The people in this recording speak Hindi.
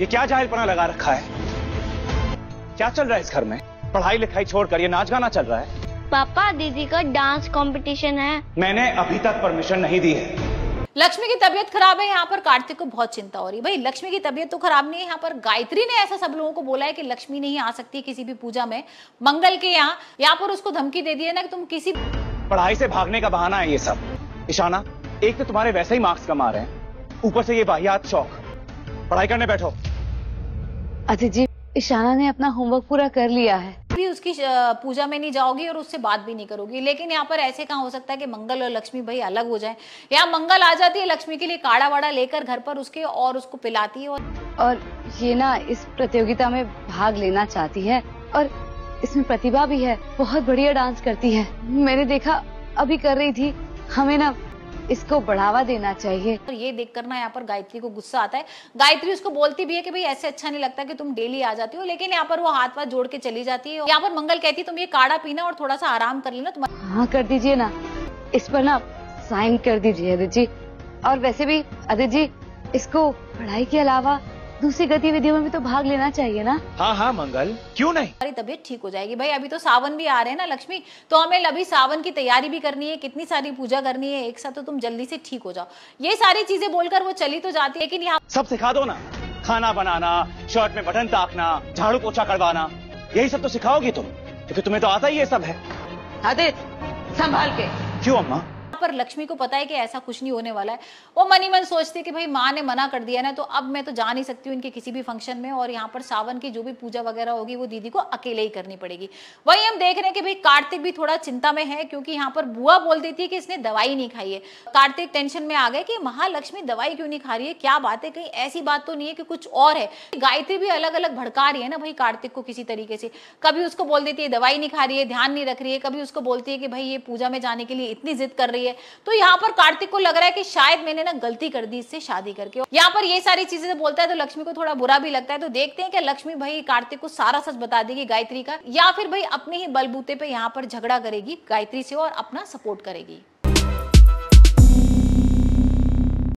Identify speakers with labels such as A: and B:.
A: ये क्या जाहिलपना लगा रखा है? क्या चल रहा है इस घर में? पढ़ाई लिखाई छोड़कर ये नाच गाना चल रहा है?
B: पापा दीदी का डांस कंपटीशन है।
A: मैंने अभी तक परमिशन नहीं दी है।
C: लक्ष्मी की तबीयत खराब है यहाँ पर कार्तिक को बहुत चिंता हो रही है। भाई लक्ष्मी की तबीयत तो खराब नहीं है यहाँ पर गायत्री ने ऐसा सब लोगों को बोला है कि लक्ष्मी नहीं आ सकती किसी भी पूजा में। मंगल के यहाँ यहाँ पर उसको धमकी दे दी है ना कि तुम किसी
A: पढ़ाई से भागने का बहाना है ये सब। ईशाना एक तो तुम्हारे वैसे ही मार्क्स कम आ रहे हैं। ऊपर से ये वाहियात शौक। पढ़ाई करने बैठो।
D: अदिति जी ईशाना ने अपना होमवर्क पूरा कर लिया है।
C: भी उसकी पूजा में नहीं जाओगी और उससे बात भी नहीं करोगी। लेकिन यहाँ पर ऐसे कहाँ हो सकता है कि मंगल और लक्ष्मी भाई अलग हो जाए? यहाँ मंगल आ जाती है लक्ष्मी के लिए काढ़ा वाड़ा लेकर घर पर उसके और उसको पिलाती है और
D: और ये ना इस प्रतियोगिता में भाग लेना चाहती है और इसमें प्रतिभा भी है बहुत बढ़िया डांस करती है। मैंने देखा अभी कर रही थी हमें ना इसको बढ़ावा देना चाहिए।
C: और ये देख करना यहाँ पर गायत्री को गुस्सा आता है। गायत्री उसको बोलती भी है कि भाई ऐसे अच्छा नहीं लगता कि तुम डेली आ जाती हो लेकिन यहाँ पर वो हाथ पाथ जोड़ के चली जाती है। यहाँ पर मंगल कहती है तुम ये काढ़ा पीना और थोड़ा सा आराम कर लेना तुम
D: हाँ कर दीजिए ना। इस पर ना साइन कर दीजिए अदित जी। और वैसे भी अदित जी इसको पढ़ाई के अलावा दूसरी गतिविधियों में भी तो भाग लेना चाहिए ना?
A: हाँ हाँ मंगल। क्यों नहीं?
C: हमारी तबीयत ठीक हो जाएगी। भाई अभी तो सावन भी आ रहे हैं ना लक्ष्मी। तो हमें अभी सावन की तैयारी भी करनी है कितनी सारी पूजा करनी है एक साथ तो तुम जल्दी से ठीक हो जाओ। ये सारी चीज़ें बोलकर वो चली तो जाती है लेकिन यहाँ
A: सब सिखा दो ना। खाना बनाना शर्ट में बटन ताकना झाड़ू पोछा करवाना यही सब तो सिखाओगी तुम। क्योंकि तुम्हें तो आता ही ये सब है।
D: आदित्य संभाल के।
A: क्यों अम्मा?
C: पर लक्ष्मी को पता है कि ऐसा कुछ नहीं होने वाला है। वो मनी मन सोचती है कि भाई माँ ने मना कर दिया ना तो अब मैं तो जा नहीं सकती हूँ इनके किसी भी फ़ंक्शन में और यहाँ पर सावन की जो भी पूजा वगैरह होगी, वो दीदी को अकेले ही करनी पड़ेगी। वही हम देख रहे हैं कि भाई कार्तिक भी थोड़ा चिंता में है क्योंकि यहाँ पर बुआ बोल देती है कि इसने दवाई नहीं खाई है। कार्तिक टेंशन में आ गए कि महालक्ष्मी दवाई क्यों नहीं खा रही है? क्या बात है? कहीं ऐसी बात तो नहीं है कि कुछ और है। गायत्री भी अलग अलग भड़का रही है ना भाई कार्तिक को किसी तरीके से। कभी उसको बोल देती है दवाई नहीं खा रही है, ध्यान नहीं रख रही है। कभी उसको बोलती है कि, भाई ये पूजा में जाने के लिए इतनी जिद कर रही है। तो यहाँ पर कार्तिक को लग रहा है कि शायद मैंने ना गलती कर दी इससे शादी करके। यहाँ पर ये सारी चीज़ें जब बोलता है तो लक्ष्मी को थोड़ा बुरा भी लगता है। तो देखते हैं कि लक्ष्मी भाई कार्तिक को सारा सच बता देगी गायत्री का, या फिर भाई अपने ही बलबूते पे यहाँ पर झगड़ा करेगी गायत्री से और अपना सपोर्ट करेगी।